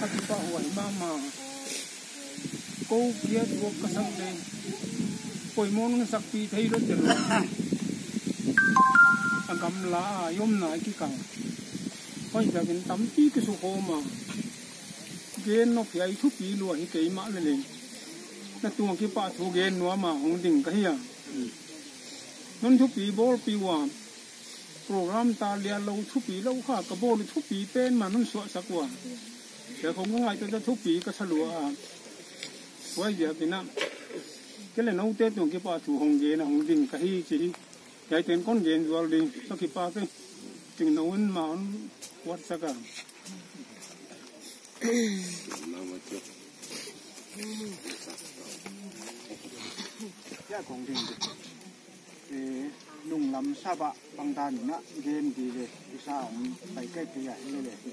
thật ki pa ba ma ma ko kia tu ka sang le koi mon ng sak pi thei lo te lo agam lá yom na ki kang koi da bin tam ti ki su ko ma gen nó phải ai thu pi lo cái ke ma le lên na tu ki pa thu gen no mà không ding cái hiya non thu pi bol pi wa program ta lia lo thu pi lo kha ka bol thu pi pen giờ không có ngày tôi thúc bị cái sao à? Quá giờ Việt Nam cái là nấu tết tôi cái bà thủ hồng ghế hồng đình cái hi chỉ. Cái tên con ghế vào đình tôi cái bà tôi nấu ăn mà ăn quát dạ, sao cả. Cái con đình thì nung lắm sa bạ bằng cũng phải cái cái này này.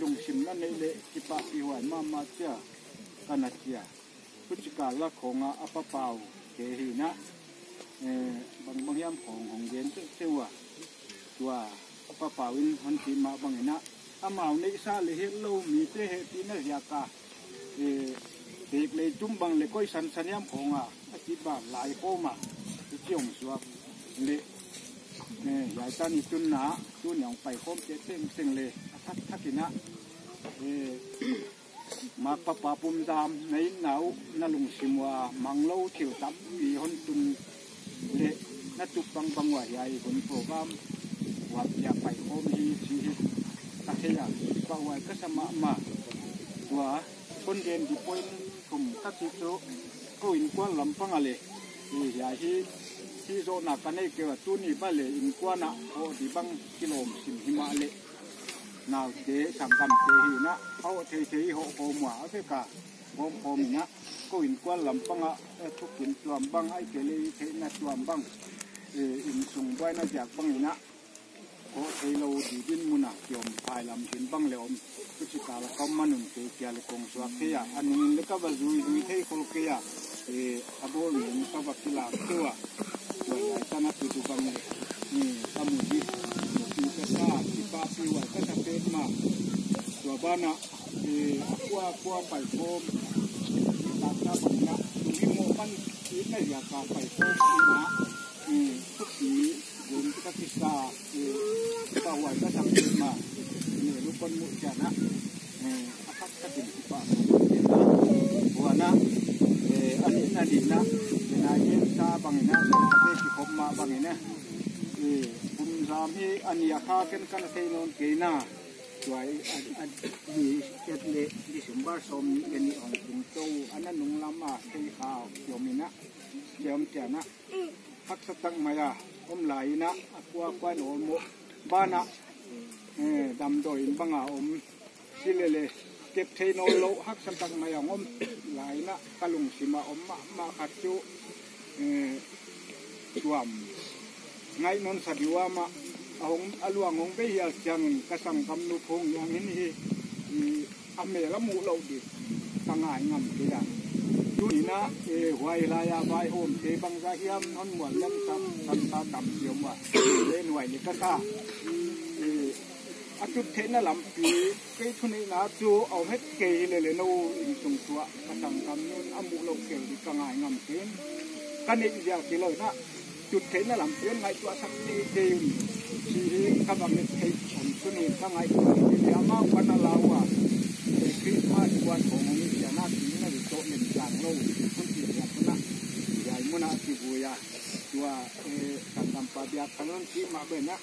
ดุงชิมนั่นเละกิปาปิหวยมามาเจ้ากันาเจียพุจิกาละของอาปเปาเกฮีนะเออบางบางยามของของเย็นเจ้าตัวอาปเปาวินหันทีมาบางเห็นนะอาเมาในซาเลเฮลโลมีเตเฮตินะยากาเออเด็กเลจุ่มบางเล็ก้อยสันสันยามของอะคิดว่าหลายโคมาเจียงสวบเละเนี่ยหญ่ตานี่จุนหนาจุนหยองไปโคมเจ๊เต็งเต็งเลย tun te na dia lung sim na nei le ki pa i wa ma ma tia kana tia pichika la khonga apa pau ke hi na e bang bang yam khong hong gen te te wa tua apa pawin hon ti ma bang na amau nei sa le he lo mi te he ti na ya ka e tek le tum bang le koi san san yam khonga a ki ba lai ko ma ti chiong suak le ne ya ta ni tun na tu nyong pai khom te teng teng le thak thak ina e ma pa pa pum dam nei nau na lung simwa mang lo thil tam pi hon tun le na tu bang bang wa ya i hon program wa ya pai khom hi chi hi ta he ya pa wa ka sama ma wa kon gen di point kum ta chi chu ko in kwa lam pang ale e ya hi hi zo na ka nei ke wa tu ni ba le in kwa na o di bang kilom sim hi ma le nào chế sản phẩm chế hi nã hậu chế chế hộ hồ mỏ thế cả. Bom hồ mình nã cô in quan làm băng ạ. Thúc kiến làm băng, ai kể lấy thế là làm băng. In sùng quay nó giặc băng nã có thế lâu thì bên mua nạc kiom phải làm kiến băng lệ ông. Cứ chỉ cả là công mà nung chế kia là công suất thế à. Anh nung lấy các vật rủi rủi thế khổ kia à. Thì abo mình các vật kia là kia à. Rồi lại ta nát tụi băng này. Nè, ta muốn đi. Thì cái sao thì ba phi vậy cái thằng tết mà rồi ba nè thì qua qua phải phôm làm ta bằng nè tụi đi mua băng ít này giờ cả phải phôm đi nè thì thức gì gồm cái cái sao thì ba vậy cái thằng tết mà nè lúc con mũi chả nè nè các cái gì ba buat nè thì anh ấy là đi nè thì là những sa bằng nè rồi cái cái khom mà bằng ăn ăn bùn chết hi đi ya kha ken cái này non ke trâu anh a ni et le di sumbar som ni en ni ong tung to ana nung lama thei kha yomina, yom tia hak sa maya, om lai na, akwa kwa no mo bana eh dam do in banga om silele kep thei no lo, hak sa maya om, lai kalung sima om, ma ma khat chu eh chuam. Ngay non sa diwa ma ahong aluang hong be hial chang kasang kam nu phong yang hin hi ame la mu lo di tangai ngam ke ya tu ni na e huai la ya bai om te bang ra hiam non muan lam sam sam ta tam siom wa le nuai ni ka ta e akut the na lam pi ke thu ni na chu au het ke le le no in sung tua kasang kam nun amu lo ke di tangai ngam ken kan ni ya ki lo na จุดเทนลำเพียน ไงตัวสักทีเดียวชีกับอันนี้เทผมสุนีทั้งไงตัวนี้เดียวมาวันลาวอ่ะคริสต์มาสวันของนี้จะน่าถึงน่าจะโตเล่นจางโลกคนที่อยากนะใหญ่มุนาที่บัวยาตัวเออการทำปฏิบัติขนมที่มาเป็นนะ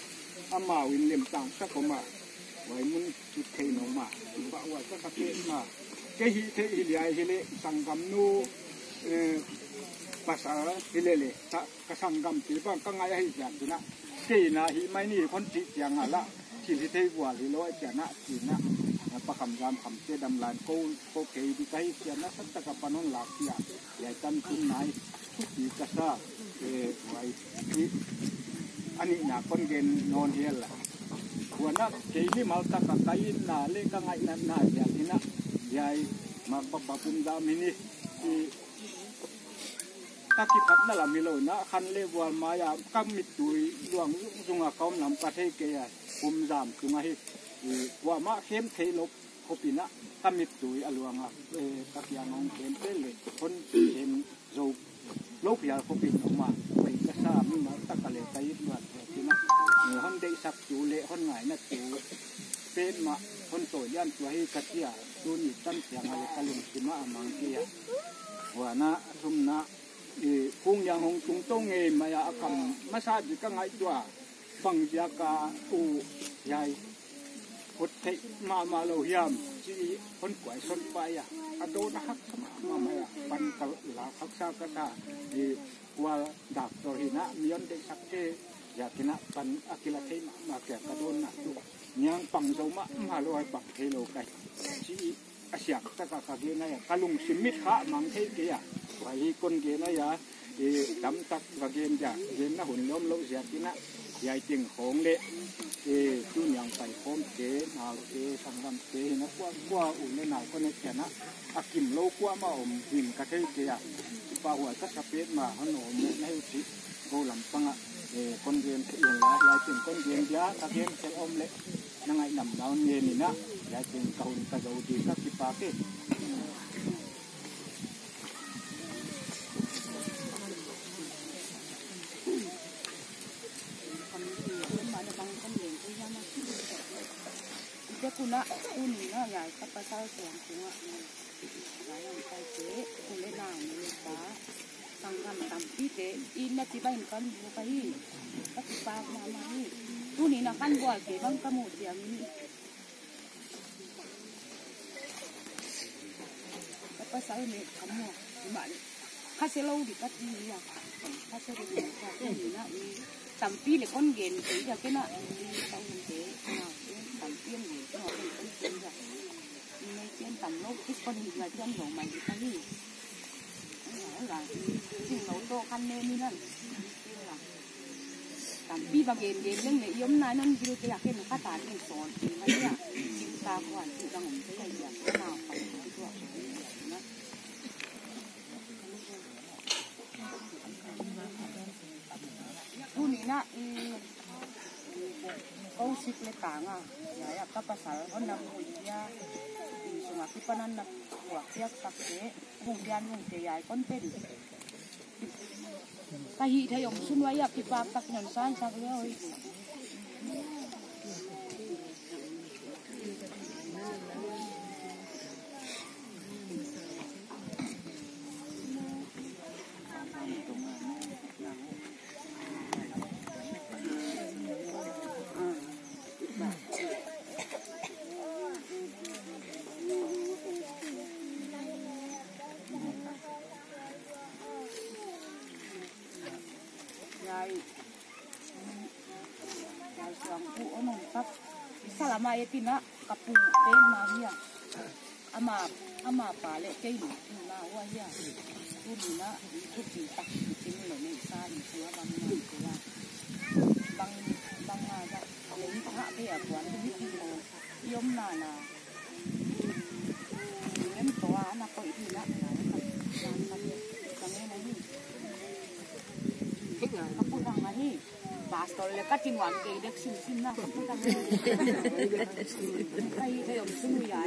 อามาวินเล่มต่างสักคนมาไว้มุนจุดเทนออกมาจุดบ่าวสักเทมาเกหิเทหิ ภาษาฮิเลเลทะกระชังกำปีบ้างก็ไงให้เสียงจีนะเจนะฮิไม่นี่คนจีเสียงอะละที่ที่เทวัวฮิโลเจนะจีนะประคำรามคำเจดำลานโกโกเคยดีใจเสียนะสัตกับปนนหลักเสียใหญ่ตันคุณนายทุกทีกระซ่าเอไว้ที่อันนี้นะคนเกณฑ์นอนเฮลละหัวนักเจนี่มาตะกะไกนนาเล็ก็ไงนั่นนาอย่างนี้นะใหญ่มาปะปะปุ่มดามินี่ที่ các kỹ thuật đã làm mì lỗi nó khăn lê vừa mà ya các mít túi luồng dùng à công làm cà thê kê à cùng giảm cùng à hết qua mà khém thế lộc hộp pina các mít túi à luồng à các yang ngon khém thế lệ con khém dầu lộc nhà hộp pin ông mà mình cái sa mình mà tất cả lệ tay luận thì nó người hôn đây sắp chú lệ hôn ngải nó chú bên mà hôn tội gian chú hay cắt ya tu nhị tâm tiếng à lệ ta lùng mà mang kia hòa na thum na cùng yang hong tung tung nghe mà ya cầm massage cái ngay tua bằng ya cả u yai hốt thấy mà mà lâu hiam chỉ hôn quậy xuân bay à à đó nó hắc mà mà mà ban cầu là hắc sa cái sa thì qua đạp rồi thì nó miếng để sắc dạ, thế ya thì nó ban akila thấy mà mà kẹt cái đó nó nhang bằng dấu mà mà lâu hay bằng thế lâu cái chỉ asyak ta ka ka ge na ya kalung simit kha mang thei ke ya wai kon ge na ya thì chăm tóc và game giả game nó hồn nhóm lâu giặt thì nó dài tiền khổng lệ, thì chú nhận phải khôn kế nào kế sang làm kế nó qua qua ủng nên nào con này nó à kìm lâu qua mà ổng kìm cả cái kia và hồi tất cả biết mà hắn ổng một nay chỉ cô làm phăng ạ. Để con game cái yên lá dài tiền con game giá các game sẽ ôm lệ. Nó ngay nằm đau nhìn thì nó dài tiền cầu cả dầu thì các kịp ba cái ya ka pa sa so ang kunga ya yang kai te kule na ni pa sanggam tầm ít thế in na ti bay một con bu ka hi các ti ba ma ma hi uni na kan bo ke bang ka mu ti am ni ka pa sa ni kam bạn ma ni lâu thì lo di ka ti ya ka se ri ka ni pi là con gen te ya cái na ta un nào, na tầm tiên gì nó họ cũng cũng trên tầm lúc ít con hình là trên đổ mày thì cái gì là tiên nấu đồ khăn nên như lần tầm bi bằng game game lên này yếm này, nó như cái cái nó phát tán cái sòn thì mấy à ta quả chỉ đang ngủ cái này là cái nào phải cái ừ. à? à, chỗ tu ni na kau sip le tanga ya ya ka pasal on na mo ya in sunga ki panan na wa kya sakte hung yan hung te ya kon pen ka hi the yong sun wa ya ki pa tak nyon san sak le oi yai yai suang pu onong tap salama etina kapu tên ma hia ama ama pa le ke ni na wa hia tu ni na tu ti tak ti ni le ni sa ni tua bang na ku ya cái bang na ja cái ni ha pe a kwan ni ti mo yom na na nem to cái ko cái na cái ka cái ka cái ne cái ni cái nga ni bastol le katin wan ke dek sin sin na kaputang nga kay kayo sunu ya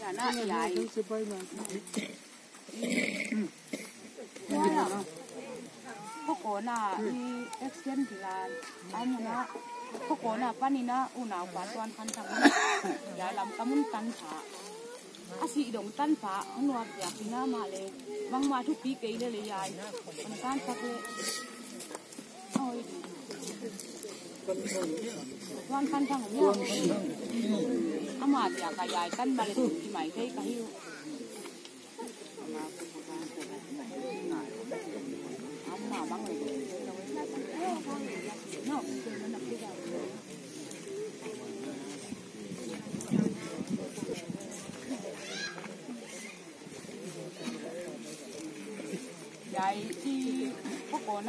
ya na ya wala koko na i extend dilan amo na koko na panina una kwa tuan kan tang ya lam kamun tan tha asi dong tan pa ang ya pina ma le bang ma thu pi ke le le yai an tan pa le oi wan kan thang ya ama ya ka yai tan ba le ti mai kai ka hiu ama bang le no no yai ti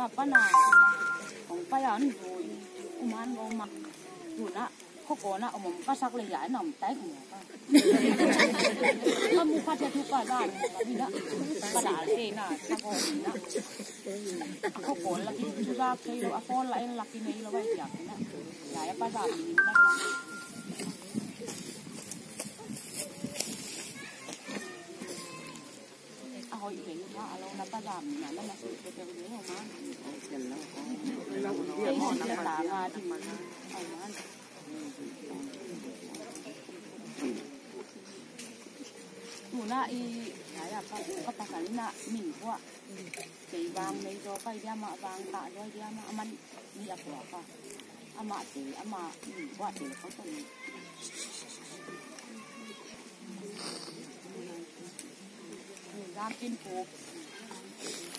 na pa na ong pa yan rồi uman go mak tu na ko ko na omom ka sak le yai nam tai mo ka amu ka te tu ka da ni na ka da le na sa ko ni na ko ko la ki tu da ke yo a ko la en la ki nei lo vai ya na yai pa da ni na về như thế lâu nó ta giảm là nó là sự cái cái đấy không má cái gì là đá ra thì mà ai má tụ na i cái là cái cái ta cái na mình quá cái vàng này cho cái dia mà vàng cả cho dia mà mình đi áp quá cả ama thì ama mình quá thì không có ra trên phố lại tặng bà lại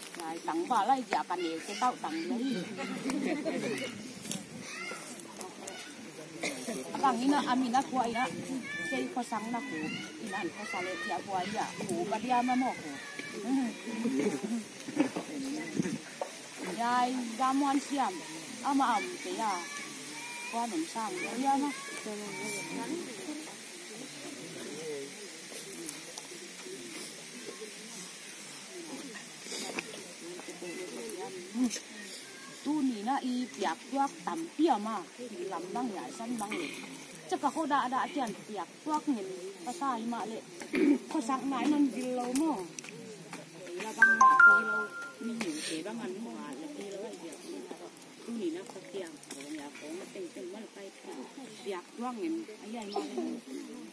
giả cả nhiều cái tao tặng lấy bang ina amina nó ina kay ko sang na ko ina ko sa le ya ko ya ko ba dia ma mo ko yai gamuan siam ama am te ya ko nong sang ya ma tu ni na i piak tuak tam pia ma i lam bang ya san bang le chắc cả cô đã đã tiền piak tuak nhìn ta sai mà lệ có sáng nãy non đi lâu mà là bang mà đi lâu mi hiểu thế bang ăn mà là đi lâu vậy tu ni na có tiền rồi nhà có nó tên tên mà phải piak tuak nhìn ai ai mà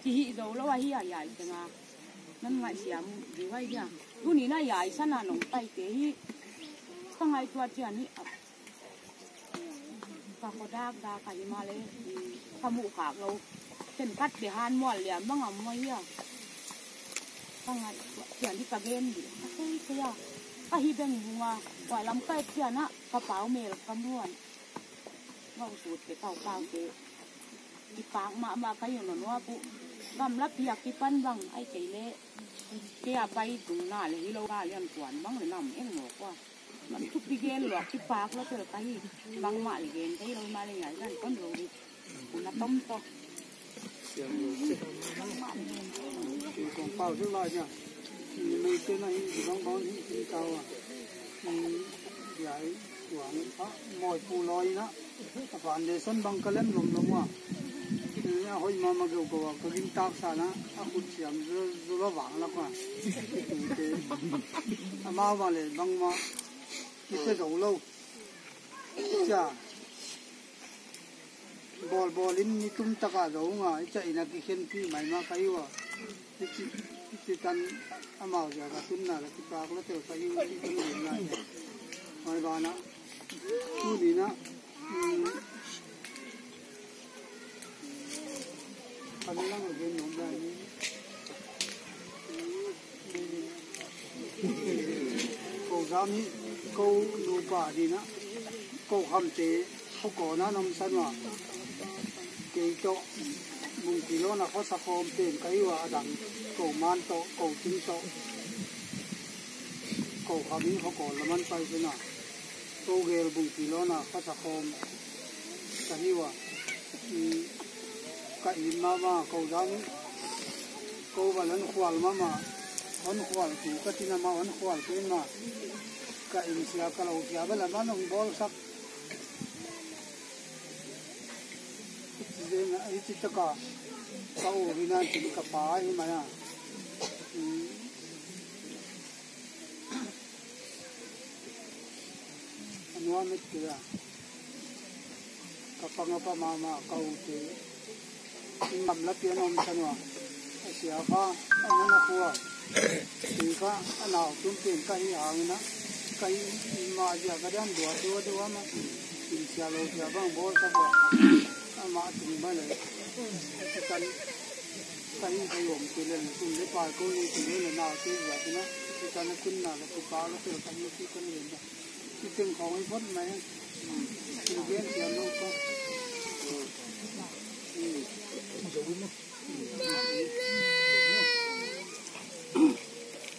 chỉ hi đâu lâu ai ai ai chẳng à nên ngại xiêm gì vậy đi à tu ni na ai san à nông tay cái hi không ai tuat chuyện ni ka ko dak da ka i male ka mu ka lo ten kat be han mo le ma ngam mo ya ka ngai tian di ka gen di ka kai ka ya ka hi ben bunga wa lam ka tian na ka pau mel ka muan ngau su te kau kau te di pang ma ma ka yo no no bu gam la pia ki pan bang ai ke le ke a bai tung na le hi lo ka lian tuan bang le nam en mo kwa มันทุกปีเกนหลอกที่ปากแล้วเจอไปบางมาเลยเกนที่เรามาเลยไงกันก้นรู้ดิคุณต้มต่อ thì còn bao nhiêu loại nhỉ thì mấy cái này thì bóng bóng thì thì cao à thì giải quảng á mọi phù lòi đó bạn để sân bằng cái lên lùm lùm à thì nha hồi mà mà kêu cô cái kim tạc sa na à cũng chiếm rồi rồi nó vàng lắm à thì à mà mà lại bằng mà cái đầu lâu. Chắc bò bò lên in ni tum cả zo mà chạy là cái khen khi máy ma cái wa à. cái chị chị tan amao ja ka tun na cái ti pa ko te ka cái ti kun ni na mai ba nó tu đi nó ừ. anh lang ge no ba ni câu giáo câu nu ba đi nữa câu hầm chế không có nó nằm sân mà cái chỗ mùng kỳ lô là có sạc hôm tiền cái hòa đằng cầu man tổ cầu chính tổ cầu hầm ní không có là man tay thế nào. Câu ghê mùng kỳ lô là có sạc hôm cái hòa cái mà mà cầu giáo câu và lần khoal mà mà vẫn khoal thì cái tin mà vẫn khoal cái mà cái in xia cái lâu xia bây giờ nó không bol sắc dena ai chi taka kau vina chi ka pa hi ma ya anua mit ke ya ka pa nga pa ma ma kau te ngam la pia nom sanwa asia ka anana kuwa ti ka anao tum tin cái hi hang na cái mà giờ cái đám dua dua dua mà tìm xe lô xe băng bố xe bò mà chúng mới lấy cái cái cân cái gồm cái lên cùng cái bài cô này thì lên nào cái vậy thì nó cái cái nó cân nào là cái báo nó cái cái nó cái cân lên đó cái tiếng khó ấy vẫn mà cái viên thì nó có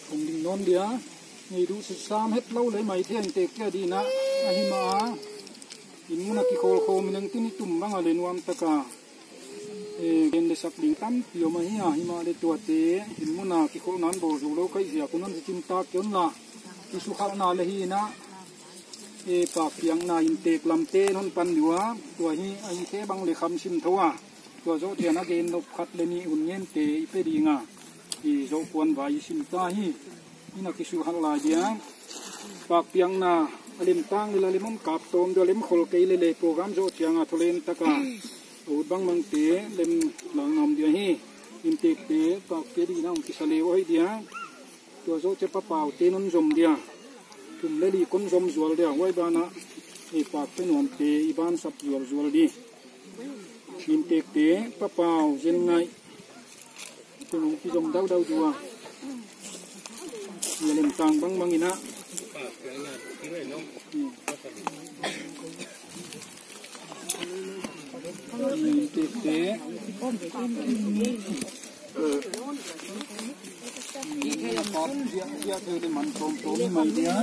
không đi non đi á ngày đủ sự sam hết lâu lấy mày thiên tệ kia đi na ahi ma. In muna ki khol khom nang tin tum bang ale nuam taka e gen le sak ding tam pio ma hi hi ma le tua te in muna ki khol nan bo zu lo kai zia kunan chim ta kyon la ki su khal na le hi na e pa piang na in tek lam te non pan liwa tua hi ai te bang le kham sim thowa tua zo te na gen nop khat le ni un ngen te i pe ri zo kwan vai sim ta hi nó ki su hal la dia. Pa piang na alim tang lila limon kap tom do lim khol ke le le program zo chianga tholen cả, ut băng mang té lem lang nom địa hi. Im te té pa ke đi na um ki sale oi địa, rồi zo chế pa pau te non zom dia. Tum le li zual địa, wai bana e pa pe nom te i ban zual zual đi, im te té pa pau zen ngai. Tu nong ki đau đau dau lem tang bang bang ina tế tế có chuyện kia từ để mình tôm tôm mày đi á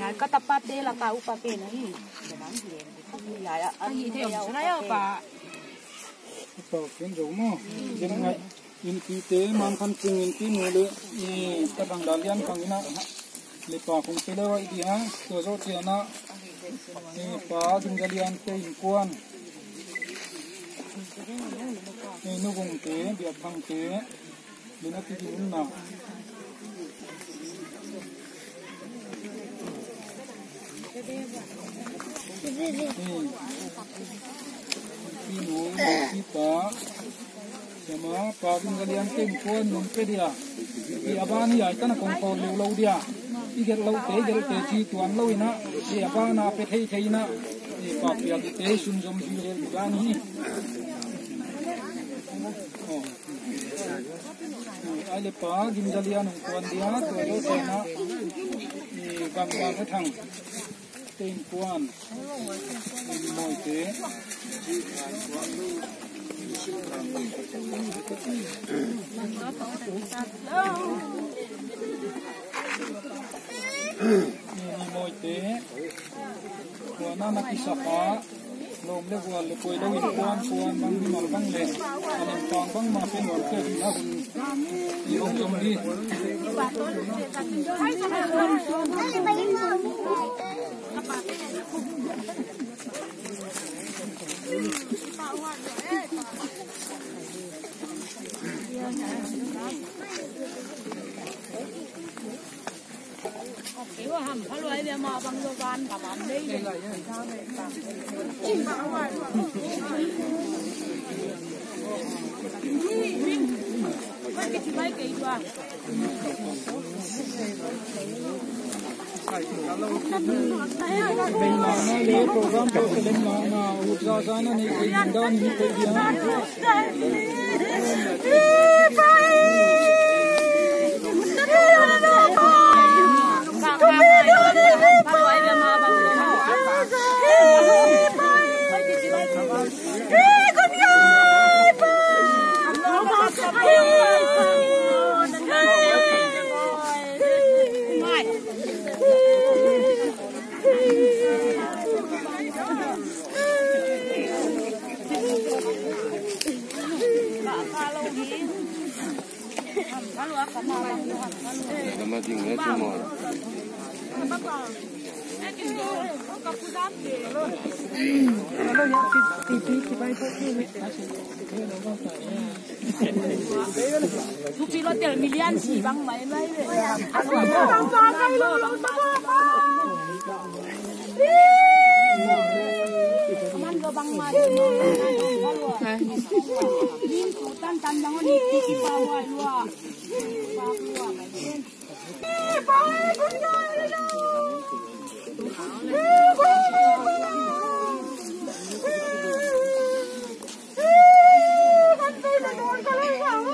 ya ka tapate la ka upa pe na hi ya ya ani te ya na ya pa tàu kiến dấu mà. Dân ngay in kỳ tế man khăn chung in kỳ nụ lệ ni ta bằng đà liên khang ina lệ pa không tế lệ vậy đi ha tôi rồi tiền na ni pa dung ga liên tế in quan ni nu gong tế biat thang tế ni na ti din na lỡ những video hấp dẫn sama pagin galian tem pon nung pe dia i abani ai kana kong còn lu lo dia i ger lo te ger te chi tuan lo ina i abana pe thei thei na i pa pia di te sun jom ju le gani ai le pa gin galian nung pon dia to lo te na i bang bang ka thang tên quan mọi thế ni moi te ko na na ki sa pa lom le gwa le koi lo in kwan kwan bang ni mal bang le anem tang bang ma pe ngor ke na hun i ong jom di cái ว่า hầm phá loại về mà bằng đồ van cả mắm đi mấy cái gì mấy cái qua bên mà na le program to ke lem na na u za za na ni ke yin da ni chỉ băng máy bay về ăn rồi bằng giá cây luôn bằng giá ăn rồi bằng máy nhìn cụ tan tan bằng con đi chỉ bao hoài luôn bao hoài mày lên bao hoài con gái luôn Hãy subscribe cho kênh Ghiền Mì Gõ Để không bỏ lỡ những video hấp dẫn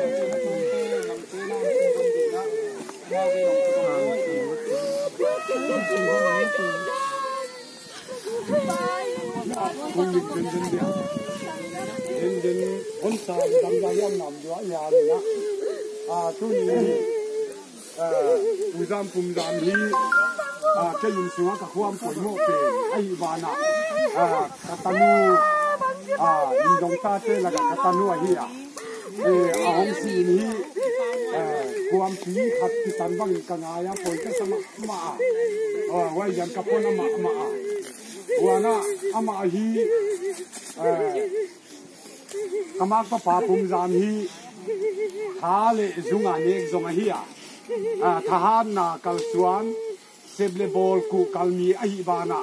định đến đến điểm đến đến con sao đâm ra em nằm đó nhà này á à tôi nhìn à bùi giam cùng giam hi à cái nhìn xuống cả khoam tuổi ngộ về ai bà nà à cả tanu à nhìn dòng ta tên là cả tanu à hi à ê à hồng xì hi à khoam phí khát thì tan văng cả ngài á phổi cái sama mà à quay dàn cặp con mà mà wana, ama hi eh, kamak pa pa pum zam hi tha le zunga nek zonga hi a. Eh, Thahan na kal suan, seble bol ku kalmi ai bana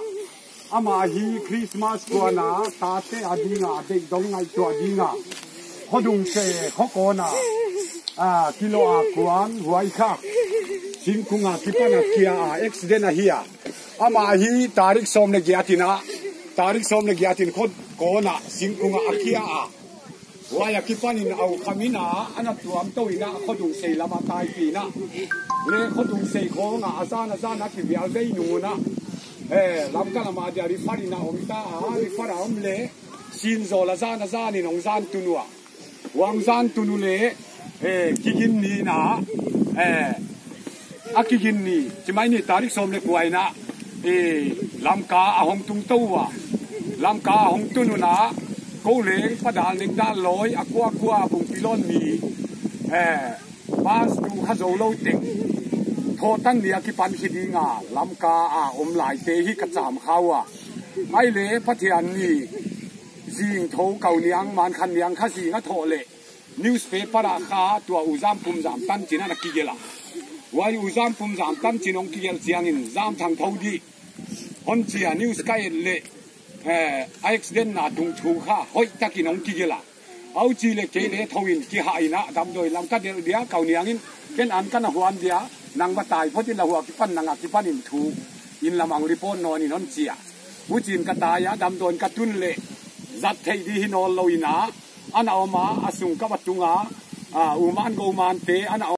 ama hi christmas ko na, ta te adinga de dong ngai to adinga khodung se khokona a eh, kilo a kuan, huai kha. Sin kunga kipana kia a accident a hi a ama hi, tarik som ne giatina tarik som ne giatin khod kona singkunga akia a. Waya kipanin au kamina ana tuam to ina khodung sei lama tai pi na le khodung sei kho nga azana azana ki vial dei nu na eh lam kala ma dia ri farina omita a ri fara om le sin zo la zana zani nong zan tunua. Wang zan tunu le eh kigin ni na. Eh akigin ni. Chimai ni tarik som le เอลำกาอาหงตุงตัวลำกาหงตุนุนเขาเลี้ยงประดานล็กด้านลอยอกัวกัวบุงปิลอนมีเอบ้าสดูฮัโซโลติงโทตั้งเนียกิปันคิดีงาลำกาอาอมหลายเตหิกระจามเขาอะไม่เละพระเทียนนี่ยิงโทเก่าเนียงมันคันเนียงข้าสีงะโทเละนิวส์เปเปอร์ราคาตัวอุจามุ่มิสามตั้งจีน่านกกีเยล่ะ wai uzam pum jam tan chinong ki gel chiang in zam thang thau di? Hon chia news kai le eh accident na dung thu kha, hoi takinong ki gela au chi le ke le thawin ki ha ina dam doi lam ka de dia kau niang in, ken an kana huam dia nang ba tai photi la huwa ki pan nanga ki pan in thu. In lamang report no ni non chia u chin ka ta ya, dam don ka tun le. Zat thei di hi no lo ina ana oma asung ka batunga a. Uman go man te ana